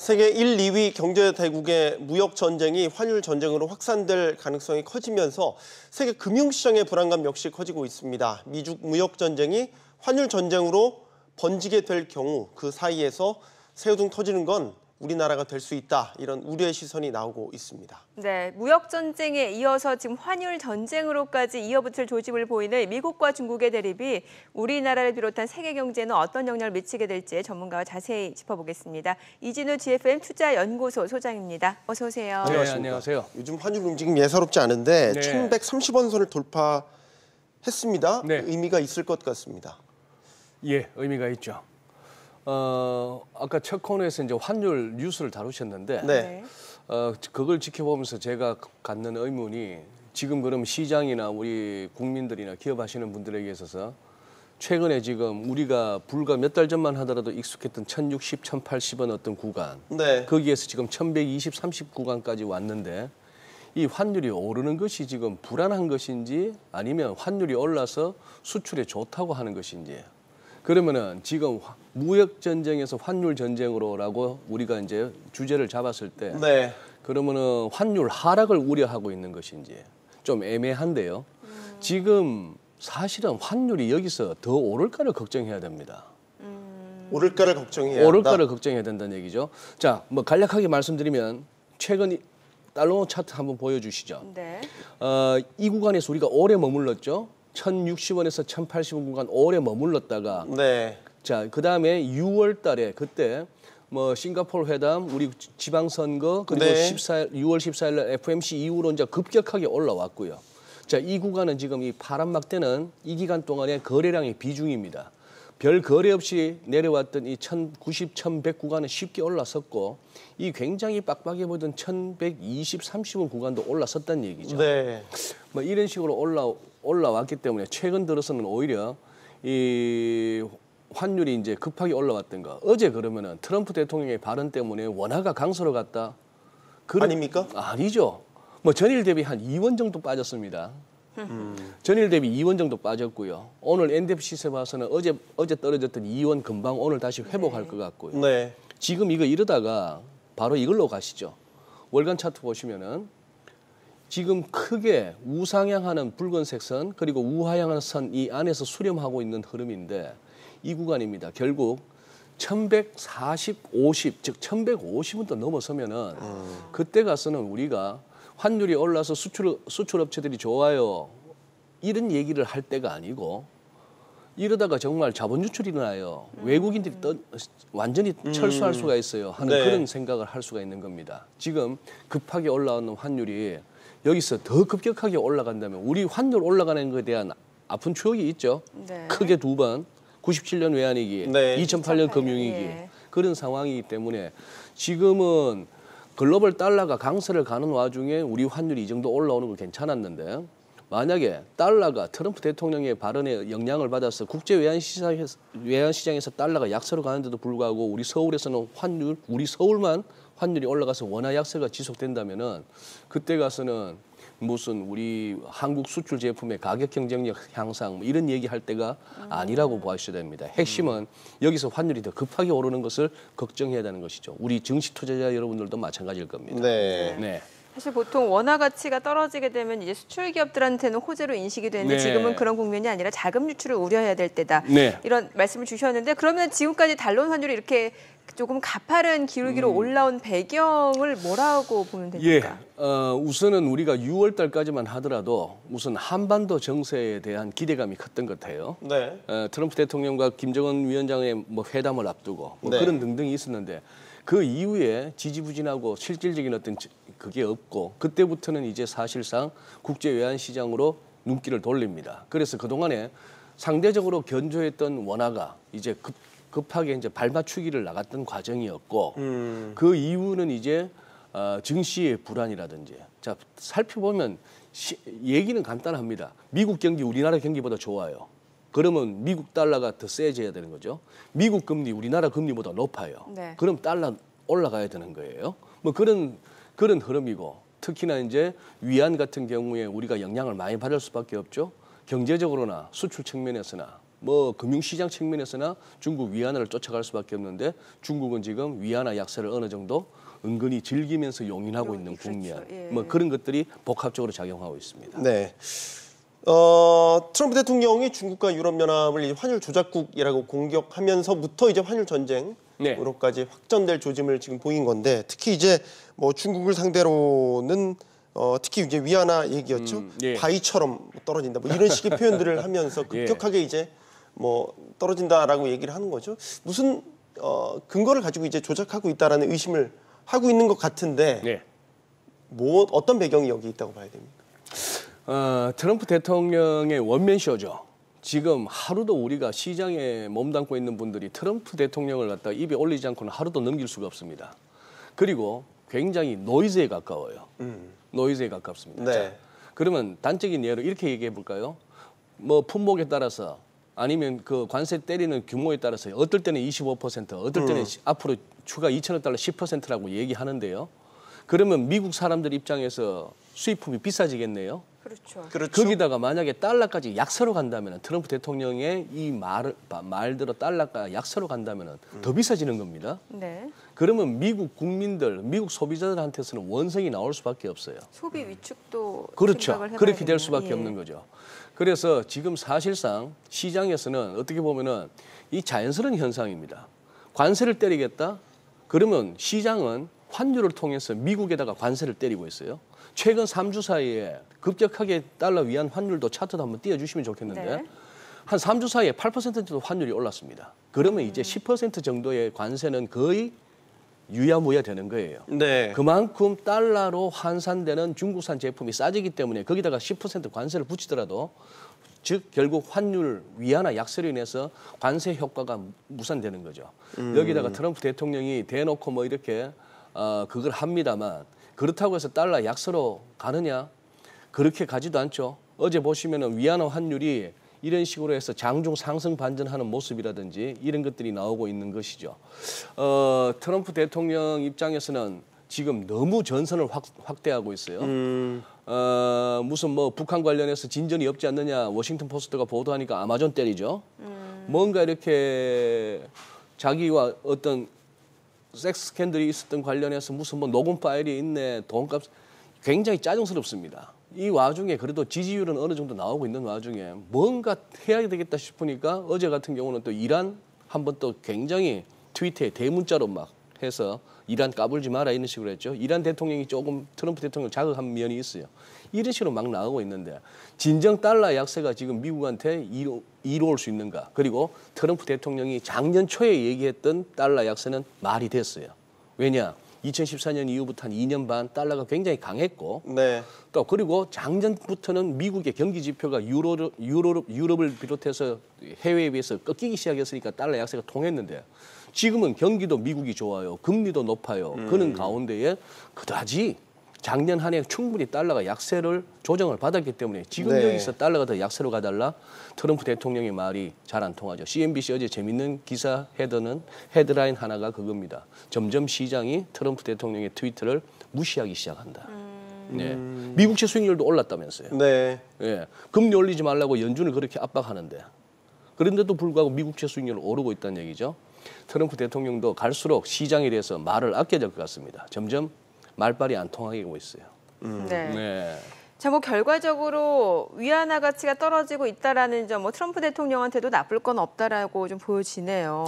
세계 1, 2위 경제 대국의 무역 전쟁이 환율 전쟁으로 확산될 가능성이 커지면서 세계 금융 시장의 불안감 역시 커지고 있습니다. 미중 무역 전쟁이 환율 전쟁으로 번지게 될 경우 그 사이에서 새우등 터지는 건 우리나라가 될 수 있다 이런 우려의 시선이 나오고 있습니다. 네, 무역 전쟁에 이어서 지금 환율 전쟁으로까지 이어붙을 조짐을 보이는 미국과 중국의 대립이 우리나라를 비롯한 세계 경제에는 어떤 영향을 미치게 될지 전문가와 자세히 짚어보겠습니다. 이진우 GFM 투자연구소 소장입니다. 어서 오세요. 네, 안녕하세요. 요즘 환율 움직임 예사롭지 않은데 네. 1,130원 선을 돌파했습니다. 네. 의미가 있을 것 같습니다. 예, 의미가 있죠. 어, 아까 첫 코너에서 이제 환율 뉴스를 다루셨는데 네. 어, 그걸 지켜보면서 제가 갖는 의문이 지금 그럼 시장이나 우리 국민들이나 기업하시는 분들에게 있어서 최근에 지금 우리가 불과 몇 달 전만 하더라도 익숙했던 1060, 1080원 어떤 구간 네. 거기에서 지금 1120, 30 구간까지 왔는데 이 환율이 오르는 것이 지금 불안한 것인지 아니면 환율이 올라서 수출에 좋다고 하는 것인지 그러면은 지금 화- 무역 전쟁에서 환율 전쟁으로라고 우리가 이제 주제를 잡았을 때 네. 그러면은 환율 하락을 우려하고 있는 것인지 좀 애매한데요. 지금 사실은 환율이 여기서 더 오를까를 걱정해야 됩니다. 오를까를 걱정해야 오를까를 한다. 걱정해야 된다는 얘기죠. 자, 뭐 간략하게 말씀드리면 최근 이 달러 차트 한번 보여주시죠. 네. 어, 이 구간에서 우리가 오래 머물렀죠. 1,060원에서 1,080원 구간 오래 머물렀다가 네. 자, 그다음에 6월 달에 그때 뭐 싱가포르 회담, 우리 지- 지방 선거 그리고 네. 14일 6월 14일 날 FMC 이후로 이제 급격하게 올라왔고요. 자, 이 구간은 지금 이 파란 막대는 이 기간 동안의 거래량의 비중입니다. 별 거래 없이 내려왔던 이 1090, 1100 구간은 쉽게 올라섰고 이 굉장히 빡빡해 보이던 1120, 30원 구간도 올라섰다는 얘기죠. 네. 뭐 이런 식으로 올라 올라왔기 때문에 최근 들어서는 오히려 이 환율이 이제 급하게 올라왔던 거. 어제 그러면은 트럼프 대통령의 발언 때문에 원화가 강세로 갔다. 그런- 아닙니까? 아니죠. 뭐 전일 대비 한 2원 정도 빠졌습니다. 전일 대비 2원 정도 빠졌고요. 오늘 엔데프 시세 봐서는 어제 어제 떨어졌던 2원 금방 오늘 다시 회복할 것 같고요. 네. 지금 이거 이러다가 바로 이걸로 가시죠. 월간 차트 보시면은 지금 크게 우상향하는 붉은색 선 그리고 우하향하는 선 이 안에서 수렴하고 있는 흐름인데 이 구간입니다. 결국 1140, 50, 즉 1150은 또 넘어서면은 그때 가서는 우리가 환율이 올라서 수출 수출 업체들이 좋아요. 이런 얘기를 할 때가 아니고 이러다가 정말 자본 유출이 나요. 외국인들이 떠, 완전히 철수할 수가 있어요. 하는 네. 그런 생각을 할 수가 있는 겁니다. 지금 급하게 올라오는 환율이 여기서 더 급격하게 올라간다면 우리 환율 올라가는 것에 대한 아픈 추억이 있죠. 네. 크게 두 번. 97년 외환위기, 네. 2008년 2008 금융위기 예. 그런 상황이기 때문에 지금은 글로벌 달러가 강세를 가는 와중에 우리 환율이 이 정도 올라오는 거 괜찮았는데 만약에 달러가 트럼프 대통령의 발언에 영향을 받아서 국제 외환 시장에서 외환 시장에서 달러가 약세로 가는데도 불구하고 우리 서울에서는 환율 우리 서울만 환율이 올라가서 원화 약세가 지속된다면은 그때 가서는 무슨 우리 한국 수출 제품의 가격 경쟁력 향상 뭐 이런 얘기할 때가 아니라고 보셔야 됩니다. 핵심은 여기서 환율이 더 급하게 오르는 것을 걱정해야 되는 것이죠. 우리 증시 투자자 여러분들도 마찬가지일 겁니다. 네. 네. 사실 보통 원화 가치가 떨어지게 되면 이제 수출 기업들한테는 호재로 인식이 되는데 네. 지금은 그런 국면이 아니라 자금 유출을 우려해야 될 때다. 네. 이런 말씀을 주셨는데 그러면 지금까지 달러 환율이 이렇게 조금 가파른 기울기로 올라온 배경을 뭐라고 보면 음. 예, 됩니까? 어, 우선은 우리가 6월 달까지만 하더라도 우선 한반도 정세에 대한 기대감이 컸던 것 같아요. 네. 어, 트럼프 대통령과 김정은 위원장의 뭐 회담을 앞두고 뭐 네. 그런 등등이 있었는데 그 이후에 지지부진하고 실질적인 어떤 지- 그게 없고 그때부터는 이제 사실상 국제 외환 시장으로 눈길을 돌립니다. 그래서 그 동안에 상대적으로 견조했던 원화가 이제 급, 급하게 이제 발맞추기를 나갔던 과정이었고 음. 그 이유는 이제 어, 증시의 불안이라든지 자 살펴보면 시, 얘기는 간단합니다. 미국 경기 우리나라 경기보다 좋아요. 그러면 미국 달러가 더 세져야 되는 거죠. 미국 금리 우리나라 금리보다 높아요. 네. 그럼 달러 올라가야 되는 거예요. 뭐 그런 그런 흐름이고 특히나 이제 위안 같은 경우에 우리가 영향을 많이 받을 수밖에 없죠. 경제적으로나 수출 측면에서나 뭐 금융시장 측면에서나 중국 위안화를 쫓아갈 수밖에 없는데 중국은 지금 위안화 약세를 어느 정도 은근히 즐기면서 용인하고 있는 그렇죠. 국면, 예. 뭐 그런 것들이 복합적으로 작용하고 있습니다. 네. 어, 트럼프 대통령이 중국과 유럽연합을 이 환율 조작국이라고 공격하면서부터 이제 환율 전쟁 으로까지 확전될 조짐을 지금 보인 건데 특히 이제 뭐 중국을 상대로는 어, 특히 이제 위안화 얘기였죠. 음, 예. 바위처럼 떨어진다. 뭐 이런 식의 표현들을 하면서 예. 급격하게 이제 뭐 떨어진다라고 얘기를 하는 거죠. 무슨 어, 근거를 가지고 이제 조작하고 있다라는 의심을 하고 있는 것 같은데 네. 뭐 어떤 배경이 여기 있다고 봐야 됩니까? 어, 트럼프 대통령의 원맨쇼죠. 지금 하루도 우리가 시장에 몸담고 있는 분들이 트럼프 대통령을 갖다 입에 올리지 않고는 하루도 넘길 수가 없습니다. 그리고 굉장히 노이즈에 가까워요. 노이즈에 가깝습니다. 네. 자, 그러면 단적인 예로 이렇게 얘기해 볼까요? 뭐 품목에 따라서 아니면 그 관세 때리는 규모에 따라서 어떨 때는 25%, 어떨 때는 시- 앞으로 추가 2천억 달러 10%라고 얘기하는데요. 그러면 미국 사람들 입장에서 수입품이 비싸지겠네요. 그렇죠. 그렇죠. 거기다가 만약에 달러까지 약세로 간다면 트럼프 대통령의 이 말을 말대로 달러가 약세로 간다면 더 비싸지는 겁니다. 네. 그러면 미국 국민들, 미국 소비자들한테서는 원성이 나올 수밖에 없어요. 소비 위축도 그렇죠. 생각을 해봐야 그렇게 될. 수밖에 예. 없는 거죠. 그래서 지금 사실상 시장에서는 어떻게 보면은 이 자연스러운 현상입니다. 관세를 때리겠다? 그러면 시장은 환율을 통해서 미국에다가 관세를 때리고 있어요. 최근 3주 사이에 급격하게 달러 위안 환율도 차트도 한번 띄워주시면 좋겠는데 네. 한 3주 사이에 8% 정도 환율이 올랐습니다. 그러면 이제 10% 정도의 관세는 거의 유야무야 되는 거예요. 네. 그만큼 달러로 환산되는 중국산 제품이 싸지기 때문에 거기다가 10% 관세를 붙이더라도 즉 결국 환율 위안화 약세로 인해서 관세 효과가 무산되는 거죠. 여기다가 트럼프 대통령이 대놓고 뭐 이렇게 어 그걸 합니다만 그렇다고 해서 달러 약세로 가느냐? 그렇게 가지도 않죠. 어제 보시면은 위안화 환율이 이런 식으로 해서 장중 상승 반전하는 모습이라든지 이런 것들이 나오고 있는 것이죠. 어, 트럼프 대통령 입장에서는 지금 너무 전선을 확, 확대하고 있어요. 어, 무슨 뭐 북한 관련해서 진전이 없지 않느냐 워싱턴 포스트가 보도하니까 아마존 때리죠. 뭔가 이렇게 자기와 어떤 섹스 스캔들이 있었던 관련해서 무슨 뭐 녹음 파일이 있네 돈값 굉장히 짜증스럽습니다. 이 와중에 그래도 지지율은 어느 정도 나오고 있는 와중에 뭔가 해야 되겠다 싶으니까 어제 같은 경우는 또 이란 한 번 또 굉장히 트위터에 대문자로 막 해서 이란 까불지 마라 이런 식으로 했죠. 이란 대통령이 조금 트럼프 대통령 자극한 면이 있어요. 이런 식으로 막 나오고 있는데 진정 달러 약세가 지금 미국한테 이루, 이루어올 수 있는가? 그리고 트럼프 대통령이 작년 초에 얘기했던 달러 약세는 말이 됐어요. 왜냐? 2014년 이후부터 한 2년 반 달러가 굉장히 강했고 네. 또 그리고 작년부터는 미국의 경기 지표가 유로 유로 유럽을 비롯해서 해외에 비해서 꺾이기 시작했으니까 달러 약세가 통했는데 지금은 경기도 미국이 좋아요. 금리도 높아요. 그런 가운데에 그다지 작년 한 해 충분히 달러가 약세를 조정을 받았기 때문에 지금 네. 여기서 달러가 더 약세로 가달라 트럼프 대통령의 말이 잘 안 통하죠. CNBC 어제 재밌는 기사 헤드는 헤드라인 하나가 그겁니다. 점점 시장이 트럼프 대통령의 트위터를 무시하기 시작한다. 네. 미국채 수익률도 올랐다면서요. 네. 예. 금리 올리지 말라고 연준을 그렇게 압박하는데 그런데도 불구하고 미국채 수익률 오르고 있다는 얘기죠. 트럼프 대통령도 갈수록 시장에 대해서 말을 아껴야 될 것 같습니다. 점점 말빨이 안 통하게 하고 있어요. 네. 네. 자, 뭐 결과적으로 위안화 가치가 떨어지고 있다라는 점, 뭐 트럼프 대통령한테도 나쁠 건 없다라고 좀 보여지네요.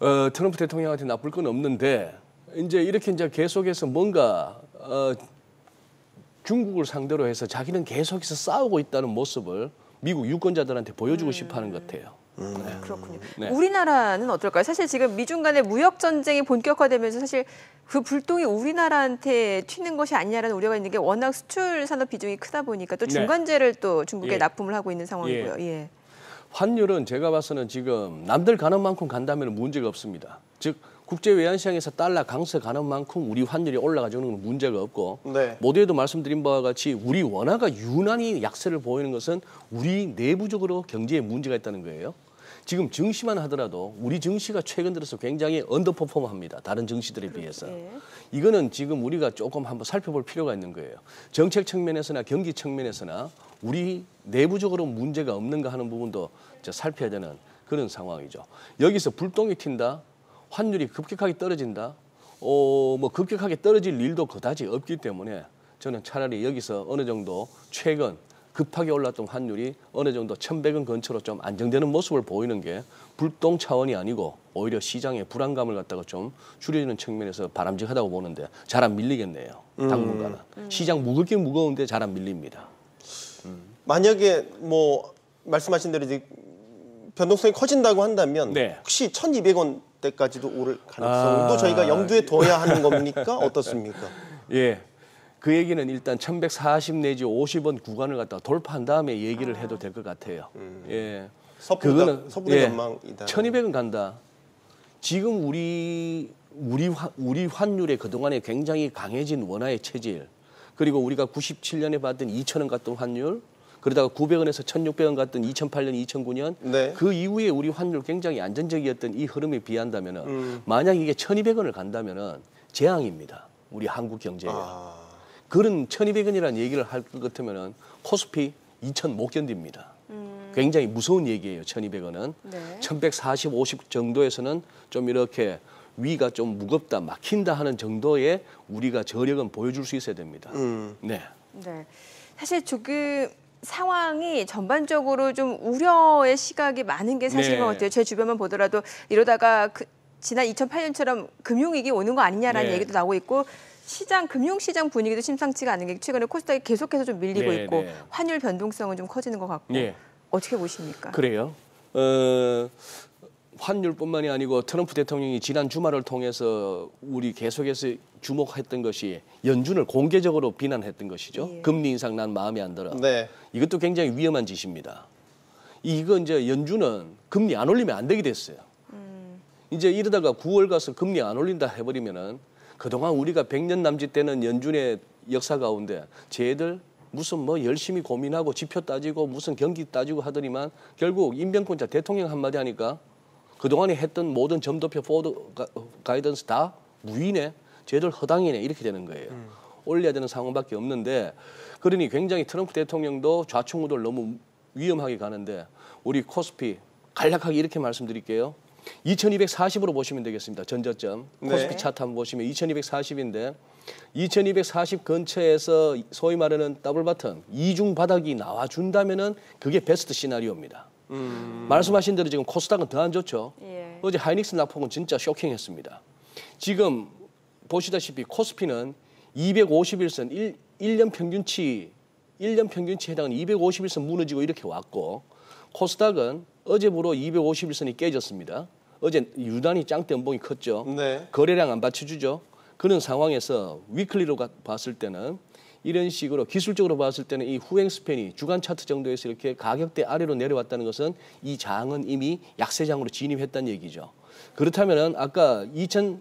어, 트럼프 대통령한테 나쁠 건 없는데 이제 이렇게 이제 계속해서 뭔가 어, 중국을 상대로 해서 자기는 계속해서 싸우고 있다는 모습을 미국 유권자들한테 보여주고 싶어 하는 것 같아요. 그렇군요. 네. 우리나라는 어떨까요? 사실 지금 미중 간의 무역 전쟁이 본격화되면서 사실 그 불똥이 우리나라한테 튀는 것이 아니냐라는 우려가 있는 게 워낙 수출 산업 비중이 크다 보니까 또 네. 중간재를 또 중국에 예. 납품을 하고 있는 상황이고요. 예. 환율은 제가 봐서는 지금 남들 가는 만큼 간다면 문제가 없습니다. 즉 국제 외환 시장에서 달러 강세 가는 만큼 우리 환율이 올라가주는 건 문제가 없고 네. 모두에도 말씀드린 바와 같이 우리 원화가 유난히 약세를 보이는 것은 우리 내부적으로 경제에 문제가 있다는 거예요. 지금 증시만 하더라도 우리 증시가 최근 들어서 굉장히 언더퍼폼합니다. 다른 증시들에 비해서. 예. 이거는 지금 우리가 조금 한번 살펴볼 필요가 있는 거예요. 정책 측면에서나 경기 측면에서나 우리 내부적으로 문제가 없는가 하는 부분도 살펴야 되는 그런 상황이죠. 여기서 불똥이 튄다, 환율이 급격하게 떨어진다, 어, 뭐 급격하게 떨어질 일도 그다지 없기 때문에 저는 차라리 여기서 어느 정도 최근 급하게 올랐던 환율이 어느 정도 1,100원 근처로 좀 안정되는 모습을 보이는 게 불똥 차원이 아니고 오히려 시장의 불안감을 갖다가 좀 줄여주는 측면에서 바람직하다고 보는데 잘 안 밀리겠네요. 당분간은. 시장 무겁긴 무거운데 잘 안 밀립니다. 만약에 뭐 말씀하신 대로 이제 변동성이 커진다고 한다면 네. 혹시 1,200원대까지도 오를 가능성도 아. 저희가 염두에 둬야 하는 겁니까? 어떻습니까? 예. 그 얘기는 일단 1140 내지 50원 구간을 갖다 가 돌파한 다음에 얘기를 해도 될 것 같아요. 예. 서부대 서부대 전망이다. 1200원 간다. 지금 우리 우리 환 우리 환율의 그동안에 굉장히 강해진 원화의 체질 그리고 우리가 97년에 봤던 2000원 갔던 환율 그러다가 900원에서 1600원 갔던 2008년 2009년 네. 그 이후에 우리 환율 굉장히 안정적이었던 이 흐름에 비한다면 은 음. 만약 이게 1200원을 간다면 은 재앙입니다. 우리 한국 경제에. 아, 그런 1200원이라는 얘기를 할 것 같으면은 코스피 2000 못 견딥니다. 굉장히 무서운 얘기예요. 1200원은. 네. 1140, 50 정도에서는 좀 이렇게 위가 좀 무겁다, 막힌다 하는 정도의 우리가 저력은 보여줄 수 있어야 됩니다. 음. 네. 네. 사실 지금 상황이 전반적으로 좀 우려의 시각이 많은 게 사실인 네. 것 같아요. 제 주변만 보더라도 이러다가 그 지난 2008년처럼 금융위기 오는 거 아니냐라는 네. 얘기도 나오고 있고 시장 금융시장 분위기도 심상치가 않은 게 최근에 코스닥이 계속해서 좀 밀리고 네, 있고 네. 환율 변동성은 좀 커지는 것 같고 예. 어떻게 보십니까? 그래요. 어, 환율뿐만이 아니고 트럼프 대통령이 지난 주말을 통해서 우리 계속해서 주목했던 것이 연준을 공개적으로 비난했던 것이죠. 예. 금리 인상 난 마음에 안 들어. 네. 이것도 굉장히 위험한 짓입니다. 이거 이제 연준은 금리 안 올리면 안 되게 됐어요. 이제 이러다가 9월 가서 금리 안 올린다 해버리면은 그동안 우리가 100년 남짓 되는 연준의 역사 가운데 쟤들 무슨 뭐 열심히 고민하고 지표 따지고 무슨 경기 따지고 하더니만 결국 임명권자 대통령 한마디 하니까 그동안에 했던 모든 점도표 forward gui, guidance 다 무위네 쟤들 허당이네 이렇게 되는 거예요. 올려야 되는 상황밖에 없는데 그러니 굉장히 트럼프 대통령도 좌충우돌 너무 위험하게 가는데 우리 코스피 간략하게 이렇게 말씀드릴게요. 2240으로 보시면 되겠습니다. 전저점. 네. 코스피 차트 한번 보시면 2240인데 2240 근처에서 소위 말하는 double bottom 이중 바닥이 나와 준다면은 그게 베스트 시나리오입니다. 말씀하신 대로 지금 코스닥은 더 안 좋죠. 예. 어제 하이닉스 낙폭은 진짜 쇼킹했습니다. 지금 보시다시피 코스피는 251선 1, 1년 평균치 1년 평균치에 해당하는 251선 무너지고 이렇게 왔고 코스닥은 어제부로 251선이 깨졌습니다. 어제 유난히 짱대 연봉이 컸죠. 네. 거래량 안 받쳐주죠. 그런 상황에서 위클리로 가- 봤을 때는 이런 식으로 기술적으로 봤을 때는 이 후행 스팬이 주간 차트 정도에서 이렇게 가격대 아래로 내려왔다는 것은 이 장은 이미 약세장으로 진입했다는 얘기죠. 그렇다면은 아까 2000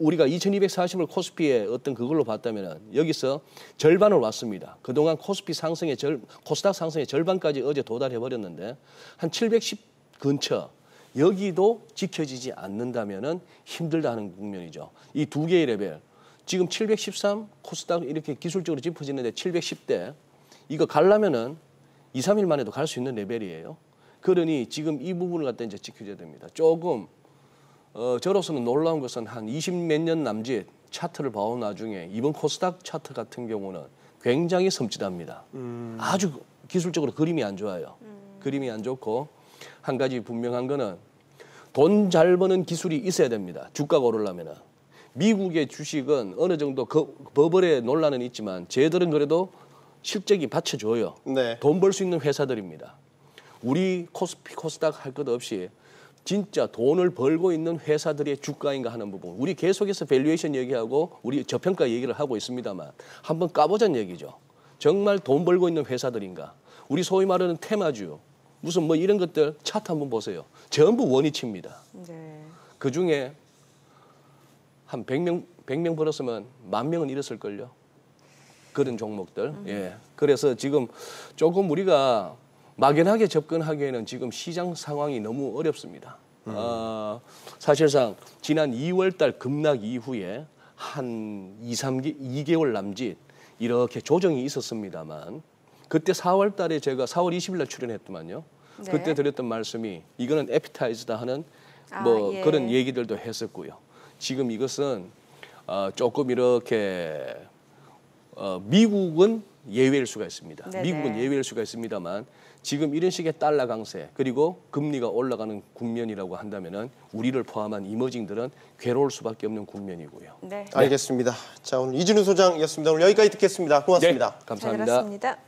우리가 2240을 코스피의 어떤 그걸로 봤다면은 여기서 절반을 왔습니다. 그동안 코스피 상승의 절 코스닥 상승의 절반까지 어제 도달해 버렸는데 한 710 근처 여기도 지켜지지 않는다면은 힘들다는 국면이죠. 이 두 개의 레벨 지금 713 코스닥 이렇게 기술적으로 짚어지는데 710대 이거 갈라면은 2, 3일 만에도 갈 수 있는 레벨이에요. 그러니 지금 이 부분을 갖다 이제 지켜줘야 됩니다. 조금 어, 저로서는 놀라운 것은 한 20 몇 년 남짓 차트를 봐온 나중에 이번 코스닥 차트 같은 경우는 굉장히 섬찟합니다. 아주 기술적으로 그림이 안 좋아요. 그림이 안 좋고 한 가지 분명한 거는 돈 잘 버는 기술이 있어야 됩니다. 주가가 오르려면은. 미국의 주식은 어느 정도 그 버블의 논란은 있지만 쟤들은 그래도 실적이 받쳐줘요. 네. 돈 벌 수 있는 회사들입니다. 우리 코스피 코스닥 할 것 없이 진짜 돈을 벌고 있는 회사들의 주가인가 하는 부분. 우리 계속해서 valuation 얘기하고 우리 저평가 얘기를 하고 있습니다만 한번 까보자는 얘기죠. 정말 돈 벌고 있는 회사들인가? 우리 소위 말하는 테마주 무슨 뭐 이런 것들 차트 한번 보세요. 전부 원위치입니다. 네. 그 중에 한 100명, 100명 벌었으면 만 명은 잃었을걸요. 그런 종목들. 예. 그래서 지금 조금 우리가 막연하게 접근하기에는 지금 시장 상황이 너무 어렵습니다. 어, 사실상 지난 2월 달 급락 이후에 한 2, 3개, 2개월 남짓 이렇게 조정이 있었습니다만 그때 4월 달에 제가 4월 20일 날 출연했더만요. 네. 그때 드렸던 말씀이 이거는 에피타이즈다 하는 아, 뭐 예. 그런 얘기들도 했었고요. 지금 이것은 어, 조금 이렇게 어, 미국은 예외일 수가 있습니다. 네네. 미국은 예외일 수가 있습니다만 지금 이런 식의 달러 강세 그리고 금리가 올라가는 국면이라고 한다면은 우리를 포함한 이머징들은 괴로울 수밖에 없는 국면이고요. 네. 알겠습니다. 자 오늘 이진우 소장이었습니다. 오늘 여기까지 듣겠습니다. 고맙습니다. 네, 감사합니다. 잘 들었습니다.